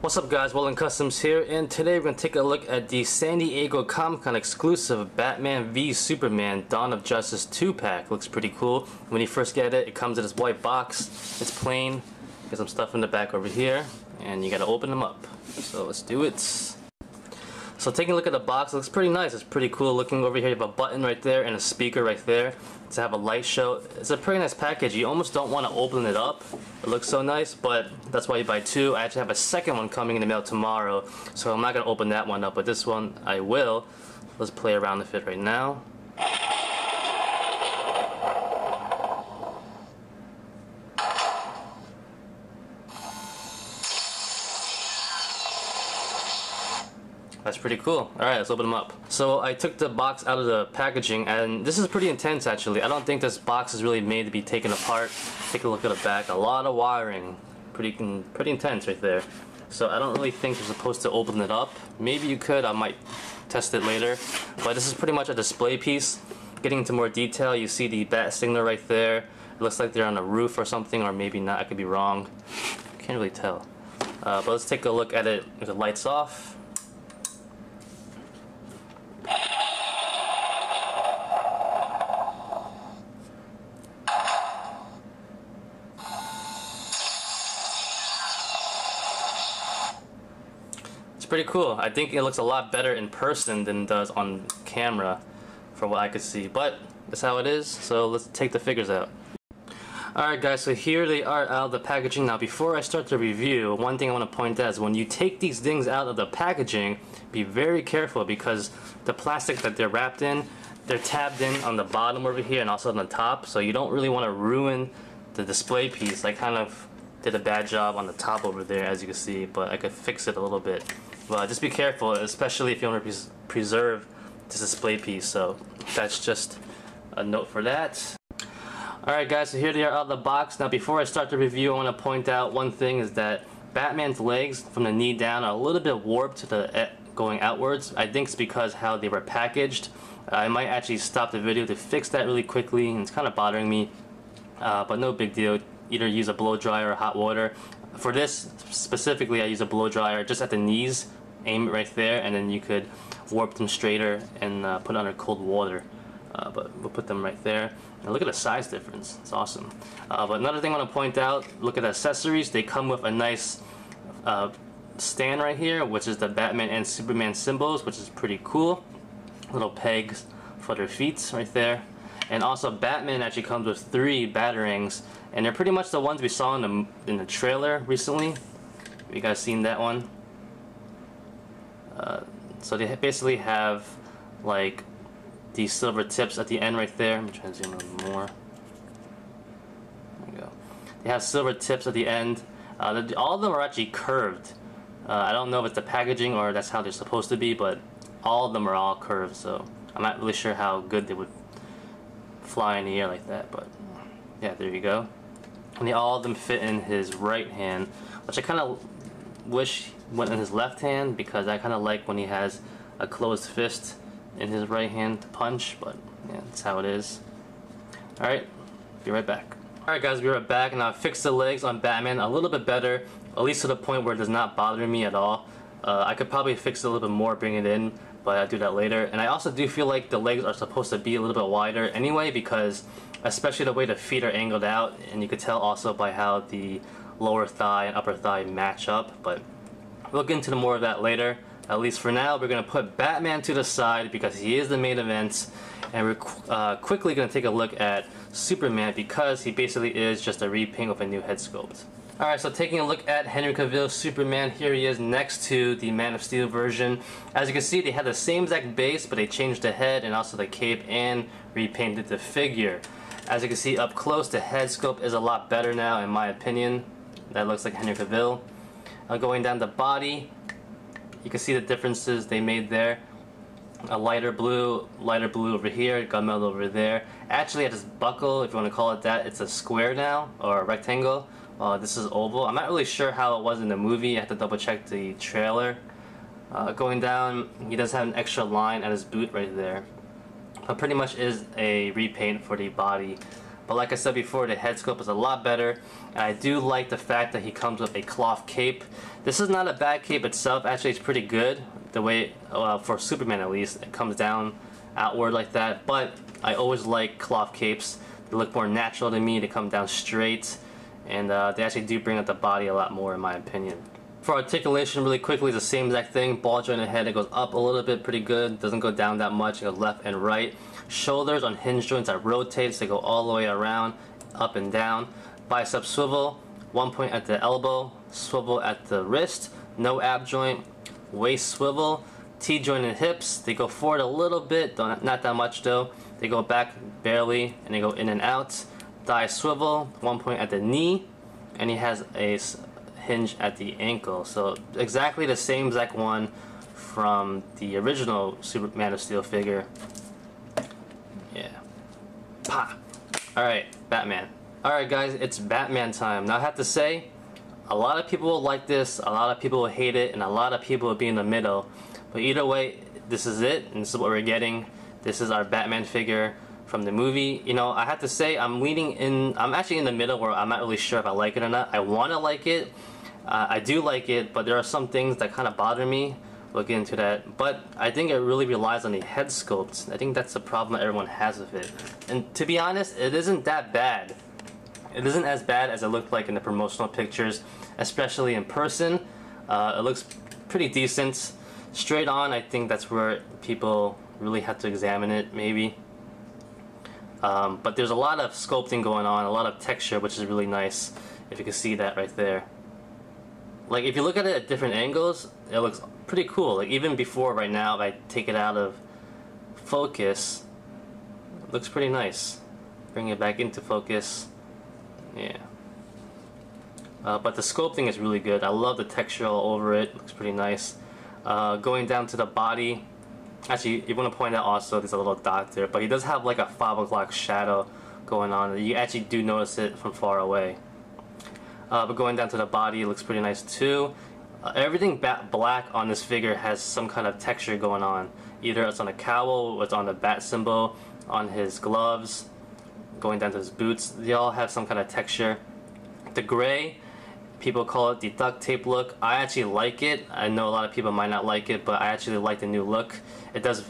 What's up guys, Wylun Customs here, and today we're going to take a look at the San Diego Comic-Con exclusive Batman v Superman Dawn of Justice 2-pack. Looks pretty cool. When you first get it, it comes in this white box. It's plain. Got some stuff in the back over here, and you gotta open them up. So let's do it. So taking a look at the box, looks pretty nice. It's pretty cool looking over here. You have a button right there and a speaker right there to have a light show. It's a pretty nice package. You almost don't want to open it up. It looks so nice, but that's why you buy two. I actually have a second one coming in the mail tomorrow, so I'm not going to open that one up, but this one I will. Let's play around with it right now. That's pretty cool. Alright, let's open them up. So I took the box out of the packaging and this is pretty intense actually. I don't think this box is really made to be taken apart. Take a look at the back. A lot of wiring. Pretty, pretty intense right there. So I don't really think you're supposed to open it up. Maybe you could. I might test it later. But this is pretty much a display piece. Getting into more detail, you see the bat signal right there. It looks like they're on a roof or something, or maybe not. I could be wrong. Can't really tell. Uh, but let's take a look at it with the lights off. Pretty cool. I think it looks a lot better in person than it does on camera from what I could see. But that's how it is, so let's take the figures out. Alright guys, so here they are out of the packaging. Now before I start the review, one thing I want to point out is when you take these things out of the packaging, be very careful because the plastic that they're wrapped in, they're tabbed in on the bottom over here and also on the top, so you don't really want to ruin the display piece. I kind of did a bad job on the top over there as you can see, but I could fix it a little bit. But just be careful, especially if you want to pres preserve this display piece. So that's just a note for that. Alright guys, so here they are out of the box. Now before I start the review, I want to point out one thing is that Batman's legs from the knee down are a little bit warped to the eh, going outwards. I think it's because how they were packaged. I might actually stop the video to fix that really quickly and it's kind of bothering me. Uh, but no big deal. Either use a blow dryer or hot water. For this specifically, I use a blow dryer just at the knees aim it right there and then you could warp them straighter and uh, put under cold water. Uh, but we'll put them right there. And look at the size difference. It's awesome. Uh, but another thing I want to point out look at the accessories. They come with a nice uh, stand right here which is the Batman and Superman symbols which is pretty cool. Little pegs for their feet right there. And also Batman actually comes with three batarangs and they're pretty much the ones we saw in the, in the trailer recently. You guys seen that one uh, so they basically have like these silver tips at the end right there. I'm trying to zoom in more. There we go. They have silver tips at the end. Uh, all of them are actually curved. Uh, I don't know if it's the packaging or that's how they're supposed to be, but all of them are all curved. So I'm not really sure how good they would fly in the air like that, but yeah, there you go. And they, all of them fit in his right hand, which I kind of wish went in his left hand because I kind of like when he has a closed fist in his right hand to punch, but yeah, that's how it is. Alright, be right back. Alright guys, be right back and I fixed the legs on Batman a little bit better, at least to the point where it does not bother me at all. Uh, I could probably fix it a little bit more, bring it in, but I'll do that later. And I also do feel like the legs are supposed to be a little bit wider anyway because especially the way the feet are angled out and you could tell also by how the lower thigh and upper thigh match up, but we'll get into more of that later. At least for now, we're going to put Batman to the side because he is the main event, and we're uh, quickly going to take a look at Superman because he basically is just a repaint with a new head sculpt. Alright, so taking a look at Henry Cavill's Superman, here he is next to the Man of Steel version. As you can see, they had the same exact base, but they changed the head and also the cape and repainted the figure. As you can see up close, the head sculpt is a lot better now, in my opinion. That looks like Henry Cavill. Uh, going down the body, you can see the differences they made there. A lighter blue, lighter blue over here, gunmetal over there. Actually, at this buckle, if you want to call it that, it's a square now, or a rectangle. Uh, this is oval. I'm not really sure how it was in the movie. I have to double check the trailer. Uh, going down, he does have an extra line at his boot right there. But pretty much is a repaint for the body But like I said before, the head sculpt is a lot better. And I do like the fact that he comes with a cloth cape. This is not a bad cape itself. Actually, it's pretty good. The way, uh, for Superman at least, it comes down outward like that. But I always like cloth capes. They look more natural to me. They come down straight. And uh, they actually do bring up the body a lot more in my opinion. For articulation, really quickly, the same exact thing. Ball joint head, it goes up a little bit, pretty good. Doesn't go down that much. It goes left and right. Shoulders on hinge joints that rotate, so they go all the way around, up and down. Bicep swivel, one point at the elbow, swivel at the wrist, no ab joint. Waist swivel, T joint and hips. They go forward a little bit, not that much though. They go back barely, and they go in and out. Thigh swivel, one point at the knee, and he has a hinge at the ankle. So exactly the same exact one from the original Superman of Steel figure. Yeah. Pa! Alright, Batman. Alright guys, it's Batman time. Now I have to say, a lot of people will like this, a lot of people will hate it, and a lot of people will be in the middle. But either way, this is it, and this is what we're getting. This is our Batman figure from the movie. You know, I have to say, I'm leaning in, I'm actually in the middle where I'm not really sure if I like it or not. I want to like it, uh, I do like it, but there are some things that kind of bother me. We'll get into that. But I think it really relies on the head sculpt. I think that's the problem that everyone has with it. And to be honest, it isn't that bad. It isn't as bad as it looked like in the promotional pictures, especially in person. Uh, it looks pretty decent. Straight on, I think that's where people really have to examine it, maybe. Um, but there's a lot of sculpting going on, a lot of texture, which is really nice, if you can see that right there like if you look at it at different angles, it looks pretty cool. Like even before right now, if I take it out of focus, it looks pretty nice. Bring it back into focus. Yeah. Uh, but the sculpting is really good. I love the texture all over it. Looks pretty nice. Uh, going down to the body. Actually, you want to point out also there's a little dot there, but he does have like a 5 o'clock shadow going on. You actually do notice it from far away. Uh, but going down to the body, looks pretty nice too. Uh, everything black on this figure has some kind of texture going on. Either it's on a cowl, it's on the bat symbol, on his gloves, going down to his boots. They all have some kind of texture. The gray, people call it the duct tape look. I actually like it. I know a lot of people might not like it, but I actually like the new look. It does,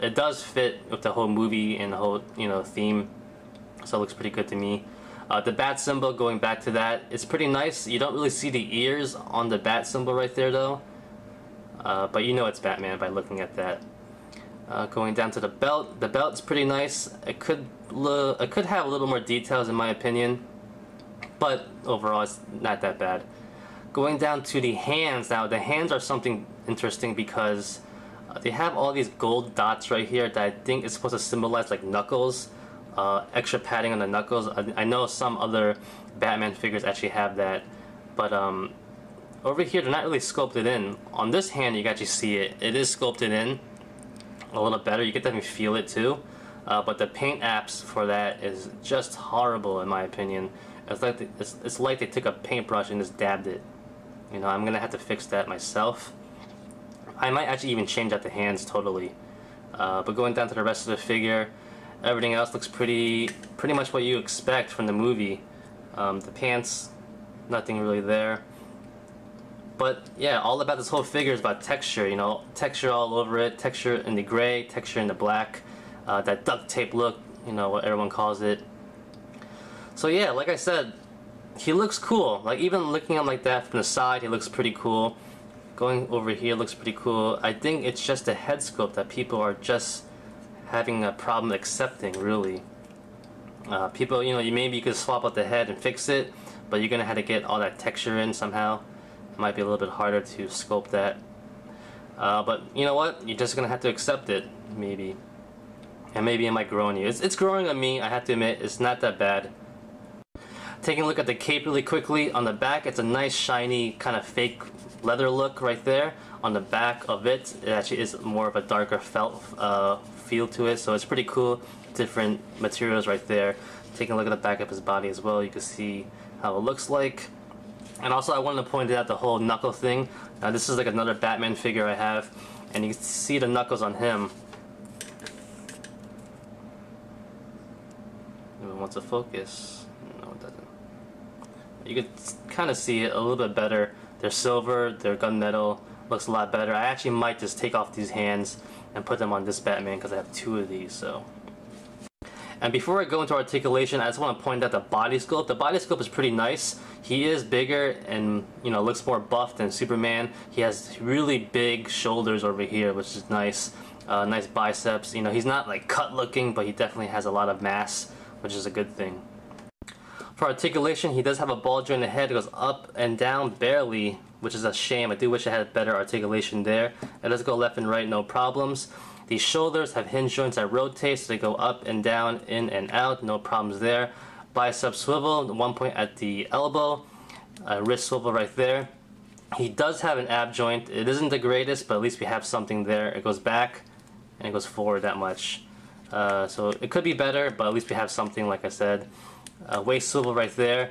it does fit with the whole movie and the whole you know theme, so it looks pretty good to me. Uh, the bat symbol, going back to that, it's pretty nice. You don't really see the ears on the bat symbol right there though. Uh, but you know it's Batman by looking at that. Uh, going down to the belt, the belt's pretty nice. It could it could have a little more details in my opinion, but overall it's not that bad. Going down to the hands now, the hands are something interesting because uh, they have all these gold dots right here that I think is supposed to symbolize like knuckles uh, extra padding on the knuckles. I, I, know some other Batman figures actually have that, but um, over here they're not really sculpted in. On this hand you can actually see it. It is sculpted in a little better. You can definitely feel it too. Uh, but the paint apps for that is just horrible in my opinion. It's like, it's, it's like they took a paintbrush and just dabbed it. You know, I'm gonna have to fix that myself. I might actually even change out the hands totally. Uh, but going down to the rest of the figure, Everything else looks pretty, pretty much what you expect from the movie. Um, the pants, nothing really there. But yeah, all about this whole figure is about texture, you know, texture all over it, texture in the gray, texture in the black, uh, that duct tape look, you know, what everyone calls it. So yeah, like I said, he looks cool. Like even looking at him like that from the side, he looks pretty cool. Going over here looks pretty cool. I think it's just the head sculpt that people are just having a problem accepting really. Uh, people, you know, you maybe you could swap out the head and fix it, but you're gonna have to get all that texture in somehow. It might be a little bit harder to sculpt that. Uh, but you know what? You're just gonna have to accept it, maybe. And maybe it might grow on you. It's, it's growing on me, I have to admit. It's not that bad. Taking a look at the cape really quickly. On the back, it's a nice shiny kind of fake leather look right there. On the back of it, it actually is more of a darker felt uh, feel to it, so it's pretty cool. Different materials right there. Taking a look at the back of his body as well, you can see how it looks like. And also I wanted to point out the whole knuckle thing. Now this is like another Batman figure I have, and you can see the knuckles on him. wants to focus. No, it doesn't. You could kind of see it a little bit better. They're silver, they're gunmetal, looks a lot better. I actually might just take off these hands and put them on this Batman because I have two of these, so. And before I go into articulation, I just want to point out the body sculpt. The body sculpt is pretty nice. He is bigger and, you know, looks more buff than Superman. He has really big shoulders over here, which is nice. Uh, nice biceps. You know, he's not like cut looking, but he definitely has a lot of mass, which is a good thing. For articulation, he does have a ball joint in the head. It goes up and down barely, which is a shame. I do wish I had better articulation there. It does go left and right, no problems. The shoulders have hinge joints that rotate, so they go up and down, in and out, no problems there. Bicep swivel, one point at the elbow, a wrist swivel right there. He does have an ab joint. It isn't the greatest, but at least we have something there. It goes back and it goes forward that much. Uh, so it could be better, but at least we have something, like I said. Uh, waist swivel right there.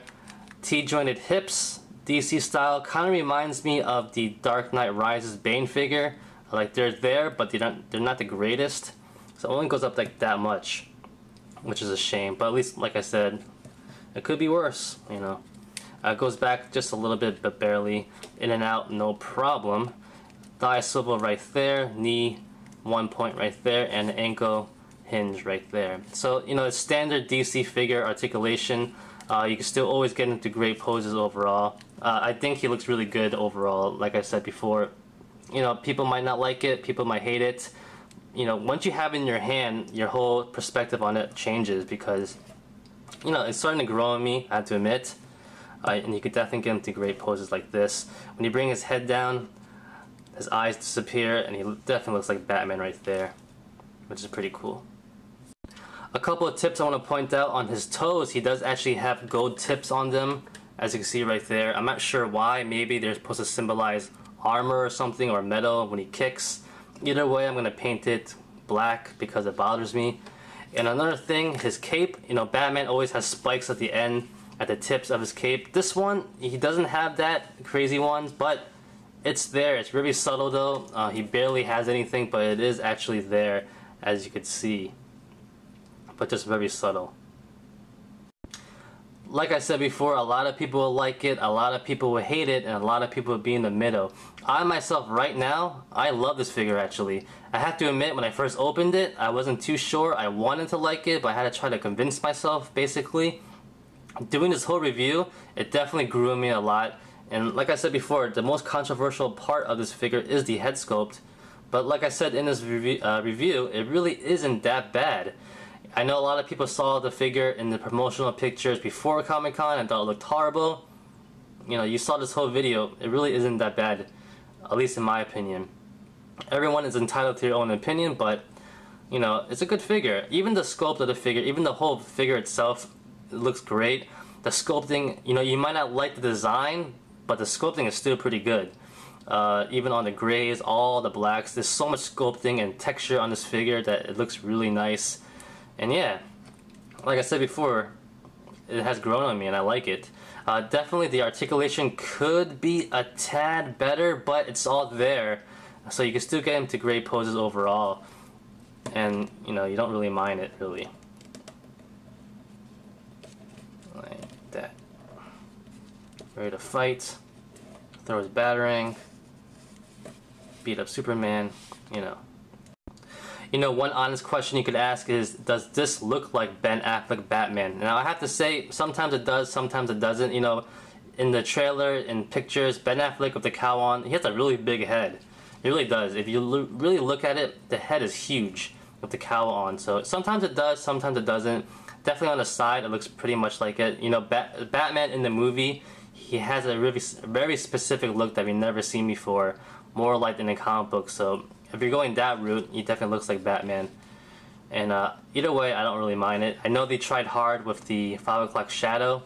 T-jointed hips, DC style, kind of reminds me of the Dark Knight Rises Bane figure. Like they're there, but they're not they're not the greatest. So it only goes up like that much, which is a shame. But at least, like I said, it could be worse. You know, uh, goes back just a little bit, but barely. In and out, no problem. Thigh swivel right there, knee one point right there, and ankle hinge right there. So you know, it's standard DC figure articulation. Uh, you can still always get into great poses overall. Uh, I think he looks really good overall. Like I said before, you know, people might not like it, people might hate it. You know, once you have in your hand, your whole perspective on it changes because, you know, it's starting to grow on me, I have to admit. Uh, and you could definitely get into great poses like this. When you bring his head down, his eyes disappear, and he definitely looks like Batman right there, which is pretty cool. A couple of tips I want to point out on his toes, he does actually have gold tips on them, as you can see right there. I'm not sure why, maybe they're supposed to symbolize armor or something or metal when he kicks. Either way, I'm going to paint it black because it bothers me. And another thing, his cape, you know, Batman always has spikes at the end, at the tips of his cape. This one, he doesn't have that crazy ones, but it's there. It's really subtle though. Uh, he barely has anything, but it is actually there, as you could see. But just very subtle like I said before, a lot of people will like it, a lot of people will hate it, and a lot of people will be in the middle. I myself, right now, I love this figure actually. I have to admit, when I first opened it, I wasn't too sure. I wanted to like it, but I had to try to convince myself, basically. Doing this whole review, it definitely grew me a lot. And like I said before, the most controversial part of this figure is the head sculpt. But like I said in this uh, review it really isn't that bad. I know a lot of people saw the figure in the promotional pictures before Comic Con and thought it looked horrible. You know, you saw this whole video, it really isn't that bad, at least in my opinion. Everyone is entitled to their own opinion, but, you know, it's a good figure. Even the sculpt of the figure, even the whole figure itself it looks great. The sculpting, you know, you might not like the design, but the sculpting is still pretty good. Uh, even on the grays, all the blacks, there's so much sculpting and texture on this figure that it looks really nice. And yeah, like I said before, it has grown on me and I like it. Uh, definitely the articulation could be a tad better, but it's all there. So you can still get into great poses overall. And, you know, you don't really mind it, really. Like that. Ready to fight. Throw his batarang. Beat up Superman, you know you know, one honest question you could ask is, does this look like Ben Affleck Batman? Now, I have to say, sometimes it does, sometimes it doesn't. You know, in the trailer, in pictures, Ben Affleck with the cowl on, he has a really big head. It really does. If you lo really look at it, the head is huge with the cowl on. So sometimes it does, sometimes it doesn't. Definitely on the side, it looks pretty much like it. You know, Bat Batman in the movie, he has a really very specific look that we've never seen before, more like in the comic book. So if you're going that route, he definitely looks like Batman. And uh, either way, I don't really mind it. I know they tried hard with the 5 o'clock shadow.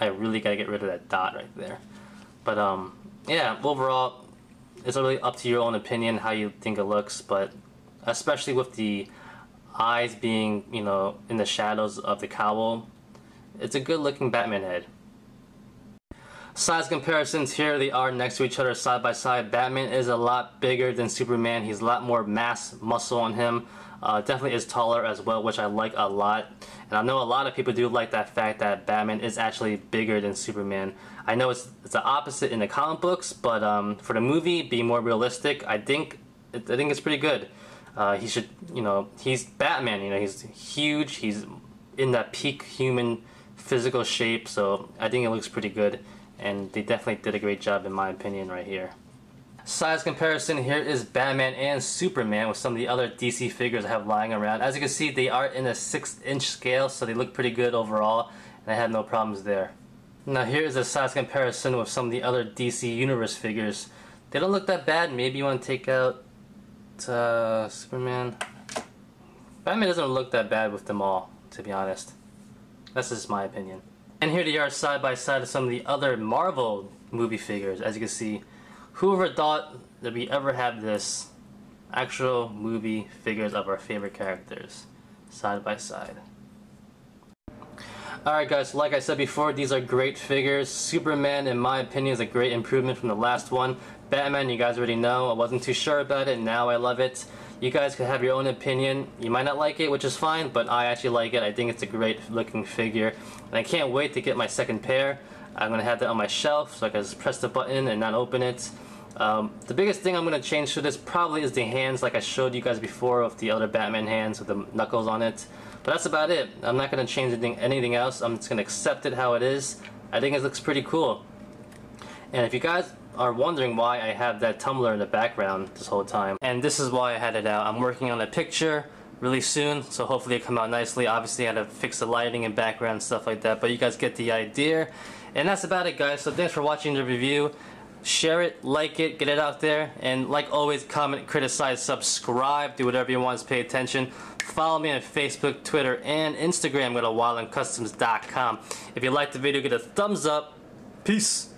I really gotta get rid of that dot right there. But um, yeah, overall, it's really up to your own opinion how you think it looks. But especially with the eyes being, you know, in the shadows of the cowl, it's a good looking Batman head. Size comparisons here, they are next to each other side by side. Batman is a lot bigger than Superman. He's a lot more mass muscle on him. Uh, definitely is taller as well, which I like a lot. And I know a lot of people do like that fact that Batman is actually bigger than Superman. I know it's, it's the opposite in the comic books, but um, for the movie, being more realistic, I think I think it's pretty good. Uh, he should, you know, he's Batman. You know, he's huge. He's in that peak human physical shape, so I think it looks pretty good and they definitely did a great job in my opinion right here. Size comparison, here is Batman and Superman with some of the other DC figures I have lying around. As you can see, they are in a 6 inch scale, so they look pretty good overall, and I had no problems there. Now here is a size comparison with some of the other DC Universe figures. They don't look that bad, maybe you want to take out uh, Superman. Batman doesn't look that bad with them all, to be honest. That's just my opinion. And here they are side by side of some of the other Marvel movie figures. As you can see, whoever thought that we ever have this actual movie figures of our favorite characters side by side. Alright guys, like I said before, these are great figures. Superman, in my opinion, is a great improvement from the last one. Batman, you guys already know, I wasn't too sure about it, now I love it. You guys can have your own opinion. You might not like it, which is fine, but I actually like it. I think it's a great looking figure. And I can't wait to get my second pair. I'm going to have that on my shelf so I can just press the button and not open it. Um, the biggest thing I'm going to change to this probably is the hands like I showed you guys before of the other Batman hands with the knuckles on it. But that's about it. I'm not going to change anything, anything else. I'm just going to accept it how it is. I think it looks pretty cool. And if you guys are wondering why I have that tumbler in the background this whole time. And this is why I had it out. I'm working on a picture really soon, so hopefully it come out nicely. Obviously I had to fix the lighting and background and stuff like that, but you guys get the idea. And that's about it guys, so thanks for watching the review. Share it, like it, get it out there, and like always, comment, criticize, subscribe, do whatever you want to pay attention. Follow me on Facebook, Twitter, and Instagram. Go to. If you liked the video, get a thumbs up. Peace.